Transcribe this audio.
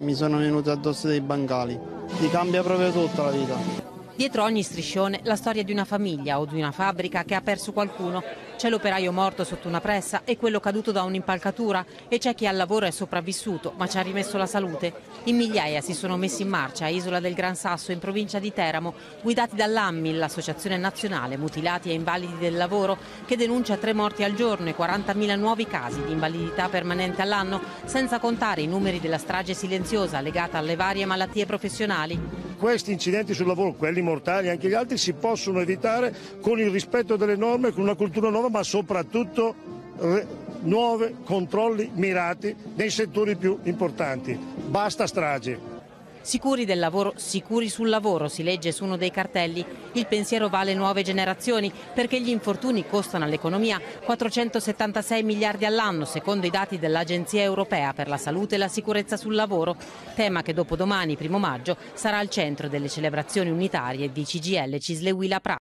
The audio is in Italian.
Mi sono venuti addosso dei bancali. Ti cambia proprio tutta la vita. Dietro ogni striscione la storia di una famiglia o di una fabbrica che ha perso qualcuno. C'è l'operaio morto sotto una pressa e quello caduto da un'impalcatura e c'è chi al lavoro è sopravvissuto ma ci ha rimesso la salute. In migliaia si sono messi in marcia a Isola del Gran Sasso in provincia di Teramo, guidati dall'AMMI, l'Associazione Nazionale Mutilati e Invalidi del Lavoro, che denuncia tre morti al giorno e 40.000 nuovi casi di invalidità permanente all'anno, senza contare i numeri della strage silenziosa legata alle varie malattie professionali questi incidenti sul lavoro, quelli mortali e anche gli altri, si possono evitare con il rispetto delle norme, con una cultura nuova, ma soprattutto nuovi controlli mirati nei settori più importanti. Basta stragi. Sicuri del lavoro, sicuri sul lavoro, si legge su uno dei cartelli. Il pensiero vale nuove generazioni perché gli infortuni costano all'economia 476 miliardi all'anno, secondo i dati dell'Agenzia Europea per la Salute e la Sicurezza sul Lavoro, tema che dopodomani, primo maggio, sarà al centro delle celebrazioni unitarie di CGL Cisle Willa Pra.